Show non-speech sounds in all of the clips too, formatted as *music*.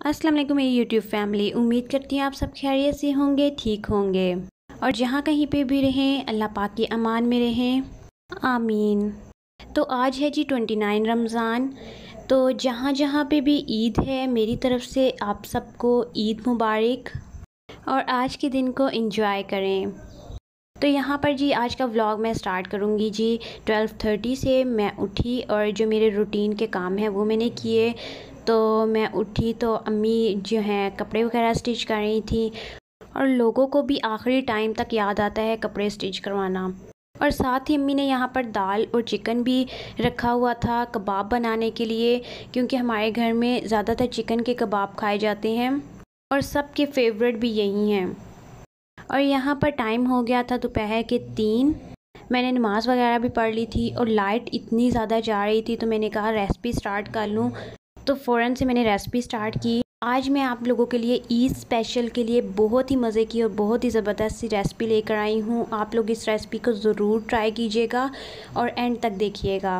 अस्सलाम वालेकुम, मेरी यूट्यूब फैमिली उम्मीद करती हूँ आप सब खैरियत से होंगे, ठीक होंगे। और जहाँ कहीं पे भी रहें, अल्लाह पाक की अमान में रहें। आमीन। तो आज है जी ट्वेंटी नाइन रमज़ान। तो जहाँ जहाँ पे भी ईद है, मेरी तरफ़ से आप सबको ईद मुबारक। और आज के दिन को इंजॉय करें। तो यहाँ पर जी आज का व्लॉग मैं स्टार्ट करूँगी जी। ट्वेल्व थर्टी से मैं उठी और जो मेरे रूटीन के काम हैं, वो मैंने किए। तो मैं उठी तो अम्मी जो हैं कपड़े वगैरह स्टिच कर रही थी और लोगों को भी आखिरी टाइम तक याद आता है कपड़े स्टिच करवाना। और साथ ही अम्मी ने यहाँ पर दाल और चिकन भी रखा हुआ था कबाब बनाने के लिए, क्योंकि हमारे घर में ज़्यादातर चिकन के कबाब खाए जाते हैं और सबके फेवरेट भी यही हैं। और यहाँ पर टाइम हो गया था दोपहर के तीन। मैंने नमाज़ वगैरह भी पढ़ ली थी और लाइट इतनी ज़्यादा जा रही थी तो मैंने कहा रेसिपी स्टार्ट कर लूँ। तो फ़ौरन से मैंने रेसिपी स्टार्ट की। आज मैं आप लोगों के लिए ईद स्पेशल के लिए बहुत ही मज़े की और बहुत ही ज़बरदस्त सी रेसिपी लेकर आई हूँ। आप लोग इस रेसिपी को ज़रूर ट्राई कीजिएगा और एंड तक देखिएगा।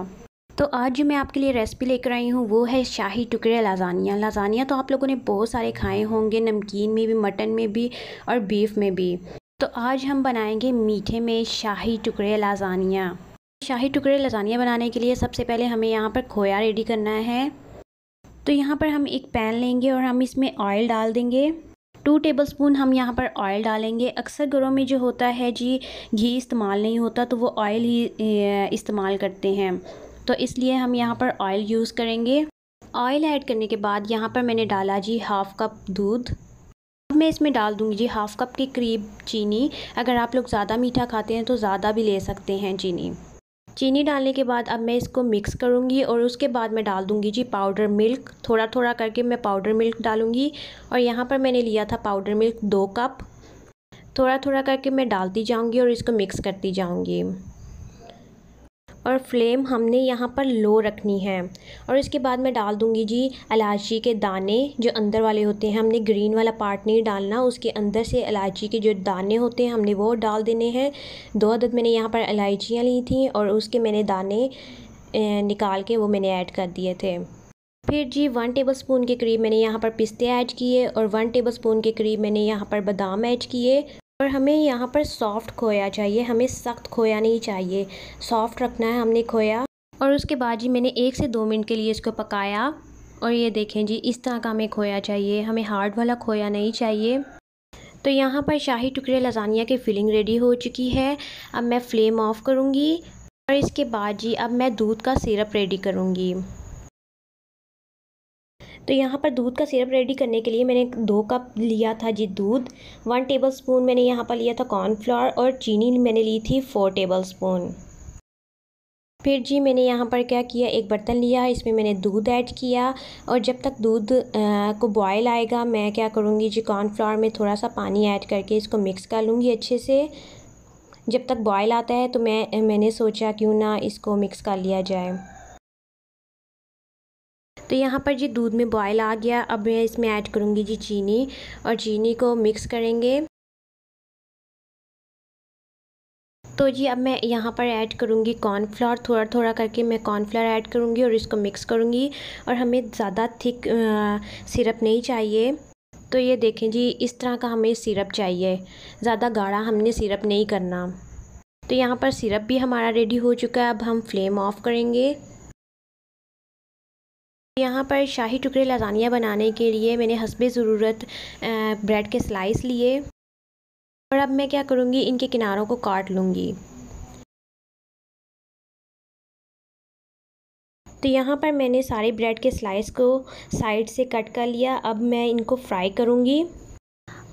तो आज जो मैं आपके लिए रेसिपी लेकर आई हूँ वो है शाही टुकड़े लाजानिया। लाजानिया तो आप लोगों ने बहुत सारे खाए होंगे, नमकीन में भी, मटन में भी और बीफ में भी। तो आज हम बनाएँगे मीठे में शाही टुकड़े लाजानिया। शाही टुकड़े लाजानिया बनाने के लिए सबसे पहले हमें यहाँ पर खोया रेडी करना है। तो यहाँ पर हम एक पैन लेंगे और हम इसमें ऑयल डाल देंगे। टू टेबलस्पून हम यहाँ पर ऑयल डालेंगे। अक्सर घरों में जो होता है जी, घी इस्तेमाल नहीं होता तो वो ऑयल ही इस्तेमाल करते हैं। तो इसलिए हम यहाँ पर ऑयल यूज़ करेंगे। ऑयल ऐड करने के बाद यहाँ पर मैंने डाला जी हाफ़ कप दूध। अब मैं इसमें डाल दूँगी जी हाफ़ कप के करीब चीनी। अगर आप लोग ज़्यादा मीठा खाते हैं तो ज़्यादा भी ले सकते हैं चीनी। चीनी डालने के बाद अब मैं इसको मिक्स करूँगी और उसके बाद मैं डाल दूँगी जी पाउडर मिल्क थोड़ा थोड़ा करके मैं पाउडर मिल्क डालूँगी और यहाँ पर मैंने लिया था पाउडर मिल्क दो कप थोड़ा थोड़ा करके मैं डालती जाऊँगी और इसको मिक्स करती जाऊँगी। और फ्लेम हमने यहाँ पर लो रखनी है। और इसके बाद मैं डाल दूँगी जी इलायची के दाने, जो अंदर वाले होते हैं। हमने ग्रीन वाला पार्ट नहीं डालना, उसके अंदर से इलायची के जो दाने होते हैं, हमने वो डाल देने हैं। दो अदद मैंने यहाँ पर इलायचियाँ ली थी, और उसके मैंने दाने निकाल के वो मैंने ऐड कर दिए थे। फिर जी वन टेबल स्पून के करीब मैंने यहाँ पर पिस्ते ऐड किए, और वन टेबल स्पून के करीब मैंने यहाँ पर बादाम ऐड किए। और हमें यहाँ पर सॉफ़्ट खोया चाहिए, हमें सख्त खोया नहीं चाहिए। सॉफ़्ट रखना है हमने खोया। और उसके बाद जी मैंने एक से दो मिनट के लिए इसको पकाया। और ये देखें जी, इस तरह का हमें खोया चाहिए। हमें हार्ड वाला खोया नहीं चाहिए। तो यहाँ पर शाही टुकड़े लजानिया की फिलिंग रेडी हो चुकी है। अब मैं फ्लेम ऑफ़ करूँगी। और इसके बाद जी, अब मैं दूध का सिरप रेडी करूँगी। तो यहाँ पर दूध का सिरप रेडी करने के लिए मैंने दो कप लिया था जी दूध। वन टेबल स्पून मैंने यहाँ पर लिया था कॉर्नफ्लावर और चीनी मैंने ली थी फ़ोर टेबल स्पून फिर जी मैंने यहाँ पर क्या किया, एक बर्तन लिया, इसमें मैंने दूध ऐड किया और जब तक दूध को बॉयल आएगा, मैं क्या करूँगी जी कॉर्नफ्लावर में थोड़ा सा पानी ऐड करके इसको मिक्स कर लूँगी अच्छे से। जब तक बॉयल आता है तो मैं, मैंने सोचा क्यों ना इसको मिक्स कर लिया जाए। तो यहाँ पर जी दूध में बॉयल आ गया। अब मैं इसमें ऐड करूँगी जी चीनी और चीनी को मिक्स करेंगे। तो जी अब मैं यहाँ पर ऐड करूँगी कॉर्नफ्लावर थोड़ा थोड़ा करके मैं कॉर्नफ्लावर ऐड करूँगी और इसको मिक्स करूँगी और हमें ज़्यादा थिक सिरप नहीं चाहिए। तो ये देखें जी, इस तरह का हमें सिरप चाहिए। ज़्यादा गाढ़ा हमने सिरप नहीं करना। तो यहाँ पर सिरप भी हमारा रेडी हो चुका है। अब हम फ्लेम ऑफ़ करेंगे। यहाँ पर शाही टुकड़े लजानिया बनाने के लिए मैंने हसबे ज़रूरत ब्रेड के स्लाइस लिए। और अब मैं क्या करूँगी, इनके किनारों को काट लूँगी। तो यहाँ पर मैंने सारे ब्रेड के स्लाइस को साइड से कट कर लिया। अब मैं इनको फ्राई करूँगी।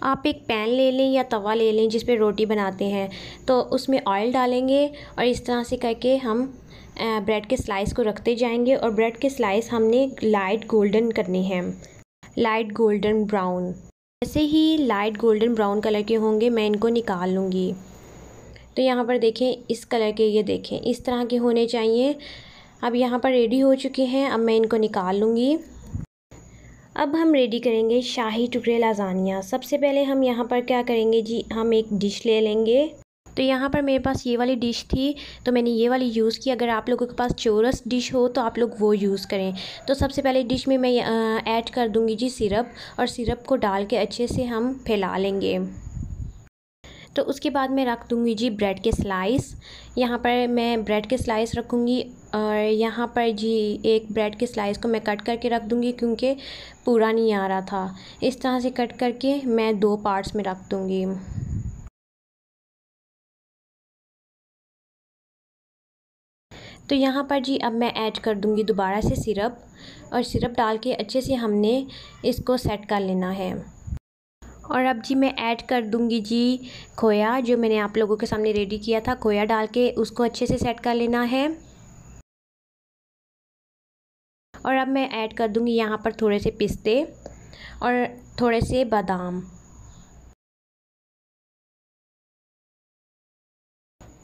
आप एक पैन ले लें या तवा ले लें जिस पे रोटी बनाते हैं। तो उसमें ऑयल डालेंगे और इस तरह से करके हम ब्रेड के स्लाइस को रखते जाएँगे और ब्रेड के स्लाइस हमने लाइट गोल्डन करने हैं। Light golden brown. जैसे ही लाइट गोल्डन ब्राउन कलर के होंगे, मैं इनको निकाल लूँगी। तो यहाँ पर देखें, इस कलर के ये देखें, इस तरह के होने चाहिए। अब यहाँ पर रेडी हो चुके हैं, अब मैं इनको निकाल लूँगी। अब हम रेडी करेंगे शाही टुकड़े लाजानिया। सबसे पहले हम यहाँ पर क्या करेंगे जी? हम एक डिश ले लेंगे। तो यहाँ पर मेरे पास ये वाली डिश थी तो मैंने ये वाली यूज़ की। अगर आप लोगों के पास चोरस डिश हो तो आप लोग वो यूज़ करें। तो सबसे पहले डिश में मैं ऐड कर दूँगी जी सिरप, और सिरप को डाल के अच्छे से हम फैला लेंगे। तो उसके बाद मैं रख दूँगी जी ब्रेड के स्लाइस। यहाँ पर मैं ब्रेड के स्लाइस रखूँगी, और यहाँ पर जी एक ब्रेड के स्लाइस को मैं कट करके रख दूँगी, क्योंकि पूरा नहीं आ रहा था। इस तरह से कट करके मैं दो पार्ट्स में रख दूँगी। तो यहाँ पर जी अब मैं ऐड कर दूँगी दोबारा से सिरप और सिरप डाल के अच्छे से हमने इसको सेट कर लेना है। और अब जी मैं ऐड कर दूँगी जी खोया जो मैंने आप लोगों के सामने रेडी किया था, खोया डाल के उसको अच्छे से सेट कर लेना है। और अब मैं ऐड कर दूँगी यहाँ पर थोड़े से पिस्ते और थोड़े से बादाम।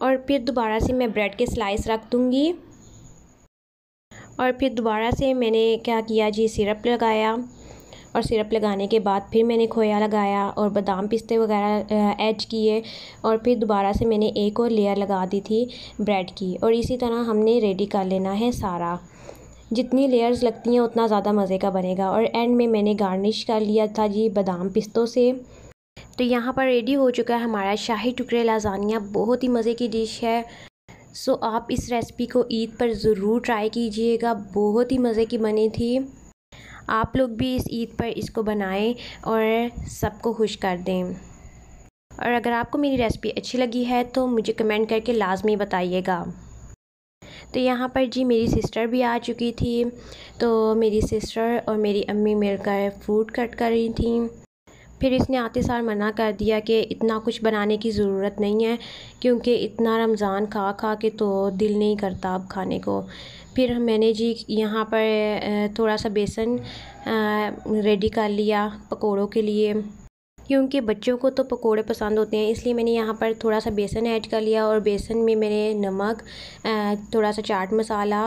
और फिर दोबारा से मैं ब्रेड के स्लाइस रख दूँगी। और फिर दोबारा से मैंने क्या किया जी सिरप लगाया। और सिरप लगाने के बाद फिर मैंने खोया लगाया और बादाम पिस्ते वगैरह ऐड किए। और फिर दोबारा से मैंने एक और लेयर लगा दी थी ब्रेड की। और इसी तरह हमने रेडी कर लेना है सारा। जितनी लेयर्स लगती हैं, उतना ज़्यादा मज़े का बनेगा। और एंड में मैंने गार्निश कर लिया था जी बादाम पिस्तों से। तो यहाँ पर रेडी हो चुका है हमारा शाही टुकड़े लाजानिया। बहुत ही मज़े की डिश है। सो आप इस रेसिपी को ईद पर ज़रूर ट्राई कीजिएगा। बहुत ही मज़े की बनी थी। आप लोग भी इस ईद पर इसको बनाएँ और सबको खुश कर दें। और अगर आपको मेरी रेसिपी अच्छी लगी है तो मुझे कमेंट करके लाजमी बताइएगा। तो यहाँ पर जी मेरी सिस्टर भी आ चुकी थी। तो मेरी सिस्टर और मेरी अम्मी मिलकर फ्रूट कट कर रही थी। फिर इसने आते सार मना कर दिया कि इतना कुछ बनाने की ज़रूरत नहीं है, क्योंकि इतना रमज़ान खा खा के तो दिल नहीं करता अब खाने को। फिर मैंने जी यहाँ पर थोड़ा सा बेसन रेडी कर लिया पकोड़ों के लिए, क्योंकि बच्चों को तो पकोड़े पसंद होते हैं, इसलिए मैंने यहाँ पर थोड़ा सा बेसन ऐड कर लिया और बेसन में मैंने नमक थोड़ा सा चाट मसाला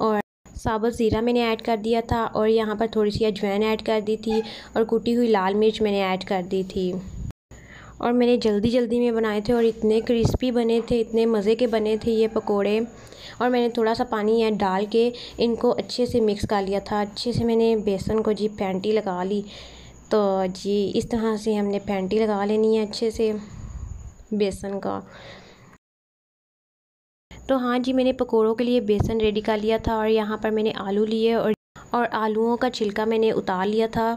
और साबुत ज़ीरा मैंने ऐड कर दिया था और यहाँ पर थोड़ी सी अजवाइन ऐड कर दी थी और कुटी हुई लाल मिर्च मैंने ऐड कर दी थी। और मैंने जल्दी जल्दी में बनाए थे और इतने क्रिस्पी बने थे, इतने मज़े के बने थे ये पकोड़े। और मैंने थोड़ा सा पानी ऐड डाल के इनको अच्छे से मिक्स कर लिया था। अच्छे से मैंने बेसन को जी फेंटी लगा ली। तो जी, इस तरह से हमने फेंटी लगा लेनी है अच्छे से बेसन का। तो हाँ जी, मैंने पकोड़ों के लिए बेसन रेडी कर लिया था और यहाँ पर मैंने आलू लिए और और आलूओं का छिलका मैंने उतार लिया था।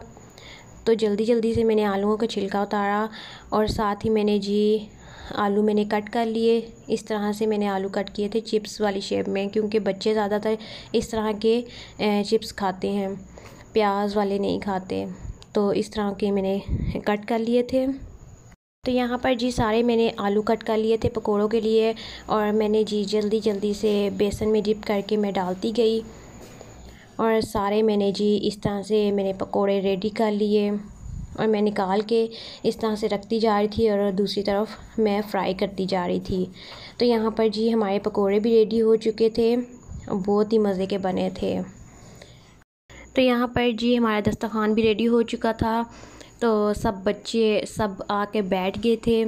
तो जल्दी जल्दी से मैंने आलूओं का छिलका उतारा और साथ ही मैंने जी आलू मैंने कट कर लिए। इस तरह से मैंने आलू कट किए थे चिप्स वाली शेप में, क्योंकि बच्चे ज़्यादातर इस तरह के चिप्स खाते हैं, प्याज वाले नहीं खाते। तो इस तरह के मैंने कट कर लिए थे। तो यहाँ पर जी सारे मैंने आलू कट कर लिए थे पकोड़ों के लिए और मैंने जी जल्दी जल्दी से बेसन में डिप करके मैं डालती गई और सारे मैंने जी इस तरह से मैंने पकोड़े रेडी कर लिए और मैं निकाल के इस तरह से रखती जा रही थी और दूसरी तरफ़ मैं फ्राई करती जा रही थी। तो यहाँ पर जी हमारे पकोड़े भी रेडी हो चुके थे बहुत ही मज़े के बने थे। तो यहाँ पर जी हमारा दस्तरखान भी रेडी हो चुका था तो सब बच्चे सब आके बैठ गए थे।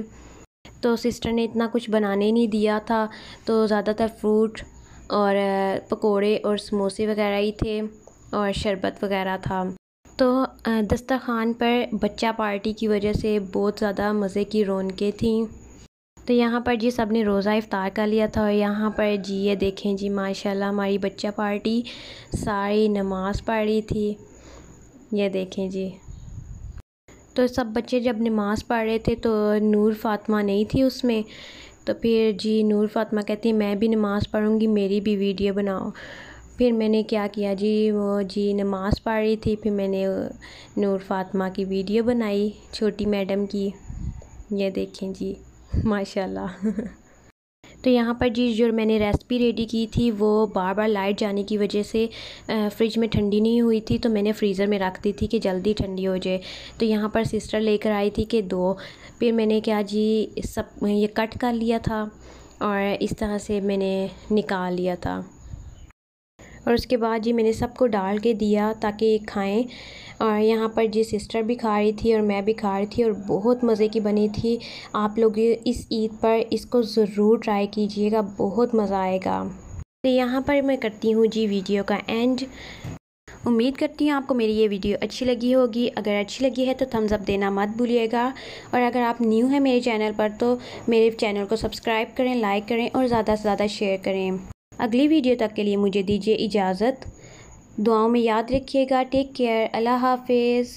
तो सिस्टर ने इतना कुछ बनाने नहीं दिया था। तो ज़्यादातर फ्रूट और पकोड़े और समोसे वगैरह ही थे और शरबत वगैरह था। तो दस्तरखान पर बच्चा पार्टी की वजह से बहुत ज़्यादा मज़े की रौनकें थीं। तो यहाँ पर जी सबने रोज़ा इफ़ार कर लिया था और यहाँ पर जी ये देखें जी, माशाल्लाह हमारी बच्चा पार्टी सारी नमाज़ पढ़ रही थी। ये देखें जी। तो सब बच्चे जब नमाज़ पढ़ रहे थे तो नूर फातमा नहीं थी उसमें तो फिर जी नूर फातमा कहती है, मैं भी नमाज़ पढ़ूँगी, मेरी भी वीडियो बनाओ। फिर मैंने क्या किया जी, वो जी नमाज़ पढ़ रही थी, फिर मैंने नूर फातमा की वीडियो बनाई, छोटी मैडम की। ये देखें जी, माशाल्लाह। *laughs* तो यहाँ पर जी, जो मैंने रेसिपी रेडी की थी, वो बार बार लाइट जाने की वजह से फ्रिज में ठंडी नहीं हुई थी तो मैंने फ्रीज़र में रख दी थी कि जल्दी ठंडी हो जाए। तो यहाँ पर सिस्टर लेकर आई थी कि दो। फिर मैंने क्या जी, सब, ये कट कर लिया था और इस तरह से मैंने निकाल लिया था। और उसके बाद जी मैंने सबको डाल के दिया ताकि ये खाएँ। और यहाँ पर जी सिस्टर भी खा रही थी और मैं भी खा रही थी और बहुत मज़े की बनी थी। आप लोग इस ईद पर इसको ज़रूर ट्राई कीजिएगा, बहुत मज़ा आएगा। तो यहाँ पर मैं करती हूँ जी वीडियो का एंड। उम्मीद करती हूँ आपको मेरी ये वीडियो अच्छी लगी होगी। अगर अच्छी लगी है तो थम्स अप देना मत भूलिएगा। और अगर आप न्यू हैं मेरे चैनल पर तो मेरे चैनल को सब्सक्राइब करें लाइक करें और ज़्यादा से ज़्यादा शेयर करें। अगली वीडियो तक के लिए मुझे दीजिए इजाज़त। दुआओं में याद रखिएगा। टेक केयर अल्लाह हाफिज़।